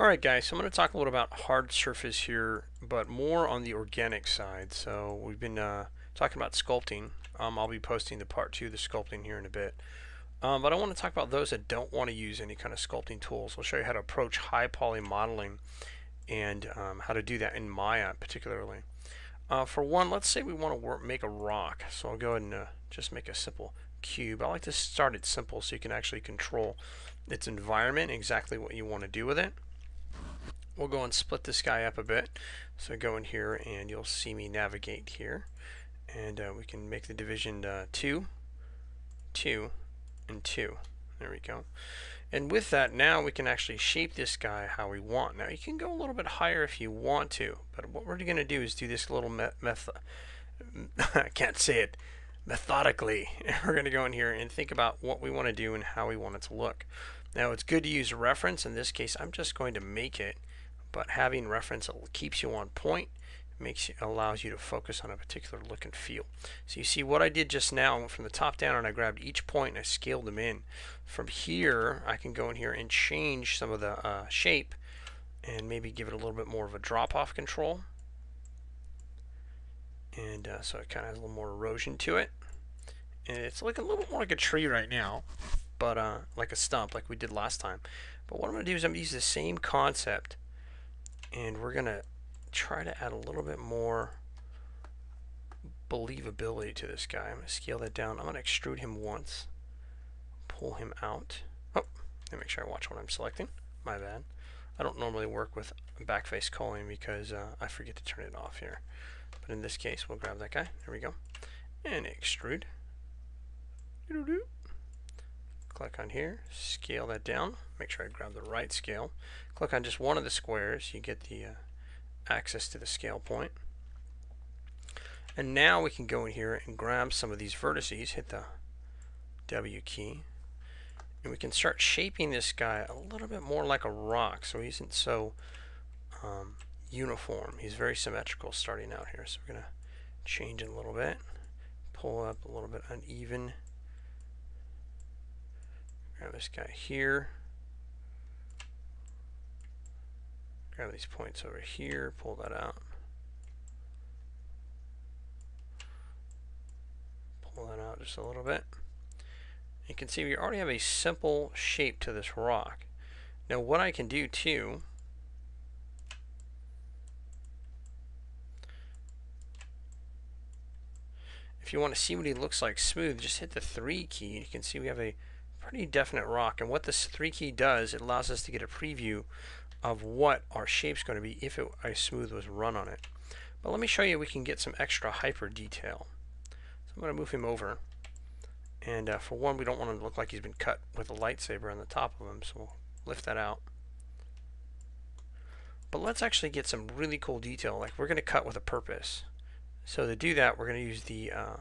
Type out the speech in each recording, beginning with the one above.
Alright guys, so I'm going to talk a little about hard surface here, but more on the organic side. So we've been uh, talking about sculpting. Um, I'll be posting the part two of the sculpting here in a bit. Um, but I want to talk about those that don't want to use any kind of sculpting tools. I'll show you how to approach high poly modeling and um, how to do that in Maya particularly. Uh, for one, let's say we want to work, make a rock. So I'll go ahead and uh, just make a simple cube. I like to start it simple so you can actually control its environment, exactly what you want to do with it we'll go and split this guy up a bit. So go in here and you'll see me navigate here. And uh, we can make the division uh, 2, 2, and 2. There we go. And with that, now we can actually shape this guy how we want. Now, you can go a little bit higher if you want to, but what we're going to do is do this little method. I can't say it methodically. we're going to go in here and think about what we want to do and how we want it to look. Now, it's good to use a reference. In this case, I'm just going to make it but having reference keeps you on point makes you, allows you to focus on a particular look and feel. So you see what I did just now, I went from the top down and I grabbed each point and I scaled them in. From here, I can go in here and change some of the uh, shape and maybe give it a little bit more of a drop-off control. And uh, so it kind of has a little more erosion to it. And it's looking a little bit more like a tree right now, but uh, like a stump like we did last time. But what I'm going to do is I'm going to use the same concept and we're gonna try to add a little bit more believability to this guy. I'm gonna scale that down. I'm gonna extrude him once, pull him out. Oh, let me make sure I watch what I'm selecting. My bad. I don't normally work with backface culling because uh, I forget to turn it off here. But in this case, we'll grab that guy. There we go. And extrude. Click on here, scale that down. Make sure I grab the right scale. Click on just one of the squares, you get the uh, access to the scale point. And now we can go in here and grab some of these vertices, hit the W key, and we can start shaping this guy a little bit more like a rock so he isn't so um, uniform. He's very symmetrical starting out here. So we're going to change it a little bit, pull up a little bit uneven. Grab this guy here. grab these points over here, pull that out. Pull that out just a little bit. You can see we already have a simple shape to this rock. Now what I can do too if you want to see what he looks like smooth, just hit the 3 key. You can see we have a pretty definite rock. And what this 3 key does, it allows us to get a preview of what our shape's going to be if it, a smooth was run on it. But let me show you we can get some extra hyper detail. So I'm going to move him over. And uh, for one, we don't want him to look like he's been cut with a lightsaber on the top of him, so we'll lift that out. But let's actually get some really cool detail, like we're going to cut with a purpose. So to do that, we're going to use the uh,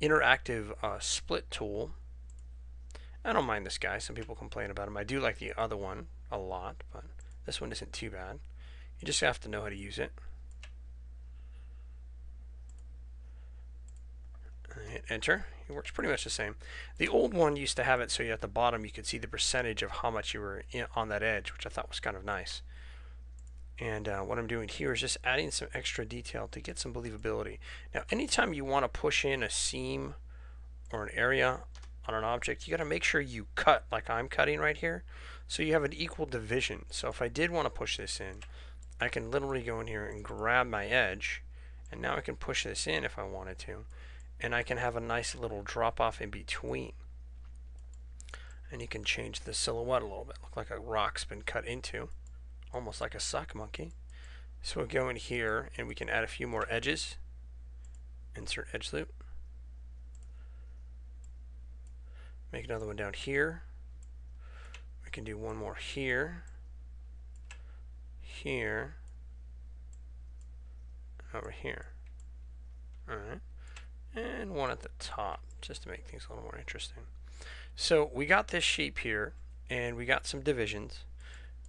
interactive uh, split tool. I don't mind this guy. Some people complain about him. I do like the other one a lot, but this one isn't too bad. You just have to know how to use it. Hit enter. It works pretty much the same. The old one used to have it so you at the bottom you could see the percentage of how much you were on that edge, which I thought was kind of nice. And uh, what I'm doing here is just adding some extra detail to get some believability. Now, anytime you want to push in a seam or an area on an object, you got to make sure you cut like I'm cutting right here. So you have an equal division. So if I did want to push this in, I can literally go in here and grab my edge, and now I can push this in if I wanted to, and I can have a nice little drop off in between. And you can change the silhouette a little bit, look like a rock's been cut into, almost like a sock monkey. So we'll go in here and we can add a few more edges. Insert edge loop. Make another one down here We can do one more here, here, over here. Alright. And one at the top, just to make things a little more interesting. So we got this shape here, and we got some divisions.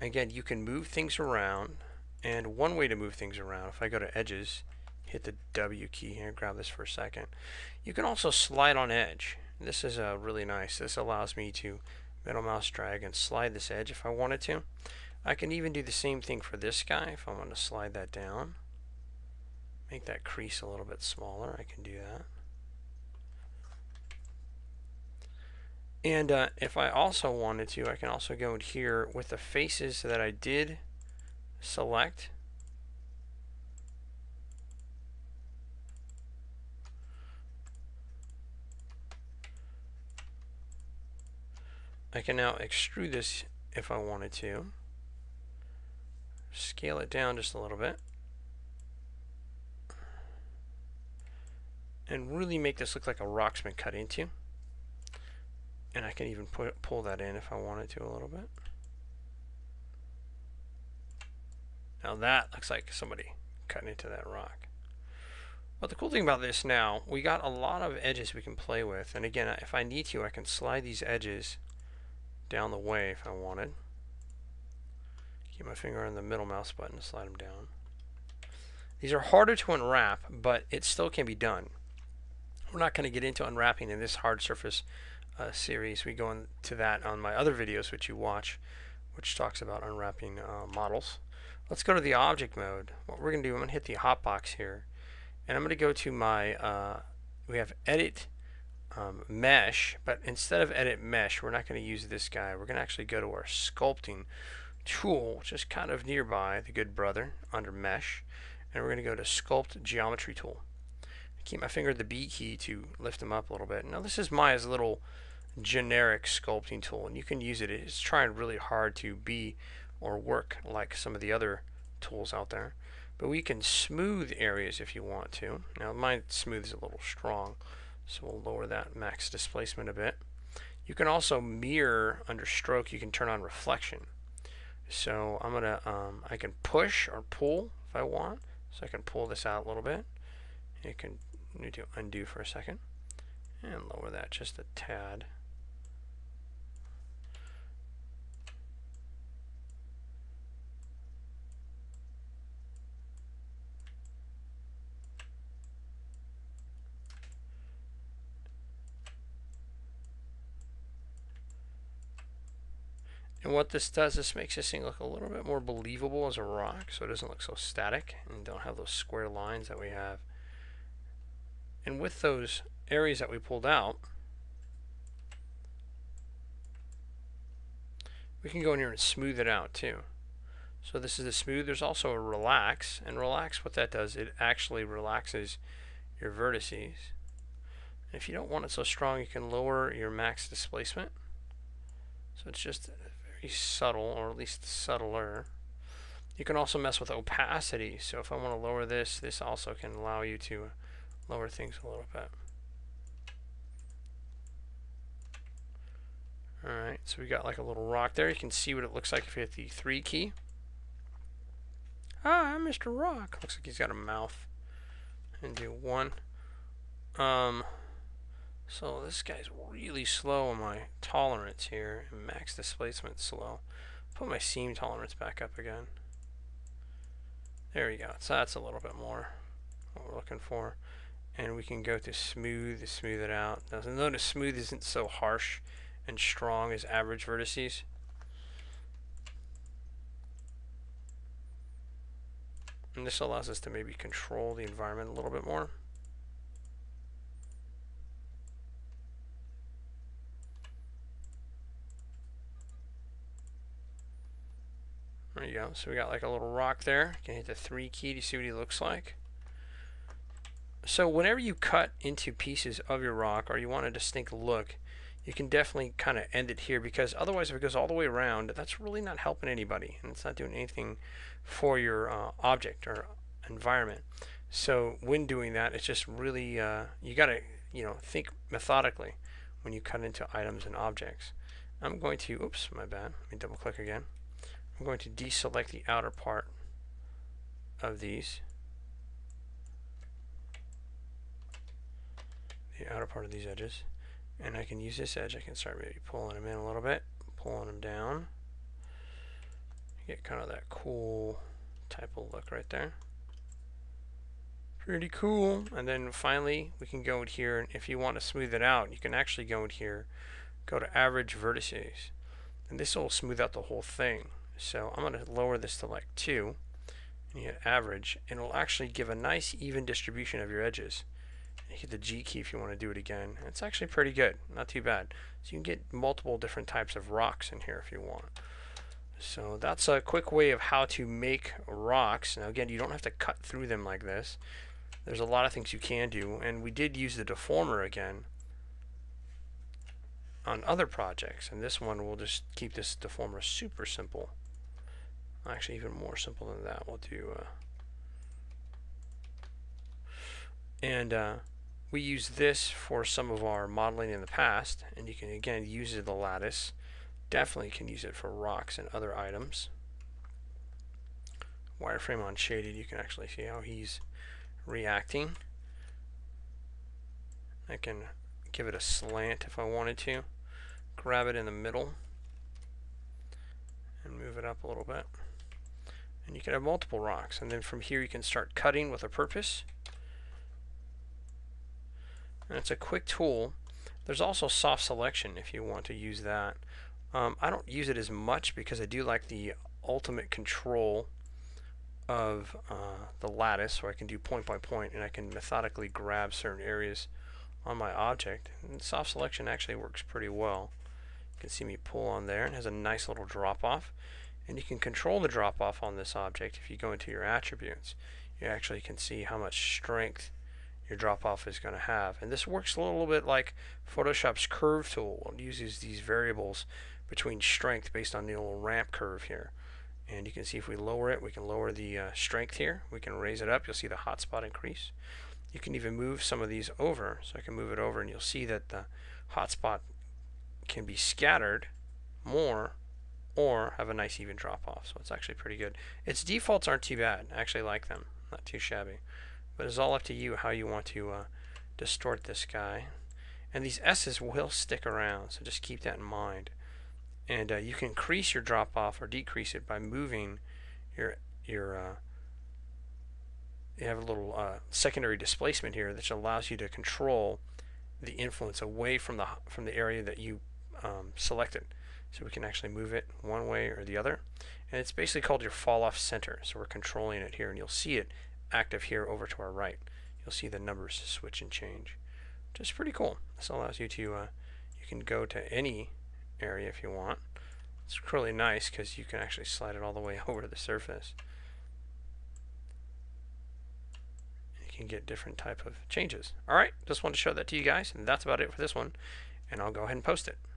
Again, you can move things around, and one way to move things around, if I go to edges, hit the W key here, grab this for a second. You can also slide on edge. This is uh, really nice. This allows me to middle mouse drag and slide this edge if I wanted to. I can even do the same thing for this guy if I want to slide that down. Make that crease a little bit smaller. I can do that. And uh, if I also wanted to, I can also go in here with the faces that I did select. I can now extrude this if I wanted to. Scale it down just a little bit. And really make this look like a rock's been cut into. And I can even put, pull that in if I wanted to a little bit. Now that looks like somebody cutting into that rock. But the cool thing about this now, we got a lot of edges we can play with. And again, if I need to, I can slide these edges down the way if I wanted. Keep my finger on the middle mouse button to slide them down. These are harder to unwrap, but it still can be done. We're not going to get into unwrapping in this hard surface uh, series. We go into that on my other videos which you watch, which talks about unwrapping uh, models. Let's go to the object mode. What we're going to do, I'm going to hit the hotbox here, and I'm going to go to my, uh, we have edit um, mesh, but instead of edit mesh, we're not going to use this guy. We're going to actually go to our sculpting tool, which is kind of nearby, the good brother, under mesh, and we're going to go to sculpt geometry tool. Keep my finger at the B key to lift them up a little bit. Now this is Maya's little generic sculpting tool, and you can use it. It's trying really hard to be or work like some of the other tools out there. But we can smooth areas if you want to. Now mine smooths a little strong. So we'll lower that max displacement a bit. You can also mirror under stroke, you can turn on reflection. So I'm gonna, um, I can push or pull if I want. So I can pull this out a little bit. You can need to undo for a second and lower that just a tad. And what this does, this makes this thing look a little bit more believable as a rock, so it doesn't look so static and don't have those square lines that we have. And with those areas that we pulled out, we can go in here and smooth it out too. So this is the smooth. There's also a relax, and relax, what that does, it actually relaxes your vertices. And if you don't want it so strong, you can lower your max displacement. So it's just subtle, or at least subtler. You can also mess with opacity. So if I want to lower this, this also can allow you to lower things a little bit. Alright, so we got like a little rock there. You can see what it looks like if you hit the 3 key. Ah, Mr. Rock. Looks like he's got a mouth. And do 1. Um, so this guy's really slow on my tolerance here, and max displacement slow. Put my seam tolerance back up again. There we go. So that's a little bit more what we're looking for. And we can go to smooth to smooth it out. Now notice smooth isn't so harsh and strong as average vertices. And this allows us to maybe control the environment a little bit more. There you go. So we got like a little rock there. You can hit the 3 key to see what he looks like. So whenever you cut into pieces of your rock or you want a distinct look, you can definitely kind of end it here because otherwise if it goes all the way around, that's really not helping anybody and it's not doing anything for your uh, object or environment. So when doing that, it's just really, uh, you got to, you know, think methodically when you cut into items and objects. I'm going to, oops, my bad, let me double click again. I'm going to deselect the outer part of these. The outer part of these edges. And I can use this edge, I can start maybe pulling them in a little bit, pulling them down. Get kind of that cool type of look right there. Pretty cool. And then finally, we can go in here, and if you want to smooth it out, you can actually go in here, go to average vertices. And this will smooth out the whole thing. So I'm going to lower this to like 2 and you hit average and it'll actually give a nice even distribution of your edges. You hit the G key if you want to do it again. It's actually pretty good, not too bad. So you can get multiple different types of rocks in here if you want. So that's a quick way of how to make rocks. Now again, you don't have to cut through them like this. There's a lot of things you can do, and we did use the deformer again on other projects. And this one, we'll just keep this deformer super simple. Actually, even more simple than that. We'll do... Uh, and uh, we use this for some of our modeling in the past, and you can again use the lattice. Definitely can use it for rocks and other items. Wireframe on shaded, you can actually see how he's reacting. I can give it a slant if I wanted to. Grab it in the middle and move it up a little bit. And you can have multiple rocks. And then from here you can start cutting with a purpose. And it's a quick tool. There's also soft selection if you want to use that. Um, I don't use it as much because I do like the ultimate control of uh, the lattice where I can do point by point and I can methodically grab certain areas on my object. And soft selection actually works pretty well. You can see me pull on there and has a nice little drop off. And you can control the drop off on this object if you go into your attributes. You actually can see how much strength your drop off is going to have. And this works a little bit like Photoshop's curve tool. It uses these variables between strength based on the little ramp curve here. And you can see if we lower it, we can lower the uh, strength here. We can raise it up. You'll see the hotspot increase. You can even move some of these over. So I can move it over and you'll see that the hotspot can be scattered more or have a nice even drop off. So it's actually pretty good. Its defaults aren't too bad. I actually like them. Not too shabby. But it's all up to you how you want to uh, distort this guy. And these S's will stick around, so just keep that in mind. And uh, you can increase your drop off or decrease it by moving your your uh, you have a little uh, secondary displacement here that allows you to control the influence away from the from the area that you um, selected. So we can actually move it one way or the other. And it's basically called your fall off center. So we're controlling it here and you'll see it active here over to our right. You'll see the numbers switch and change. Which is pretty cool. This allows you to, uh, you can go to any area if you want. It's really nice because you can actually slide it all the way over to the surface. You can get different type of changes. Alright, just wanted to show that to you guys, and that's about it for this one. And I'll go ahead and post it.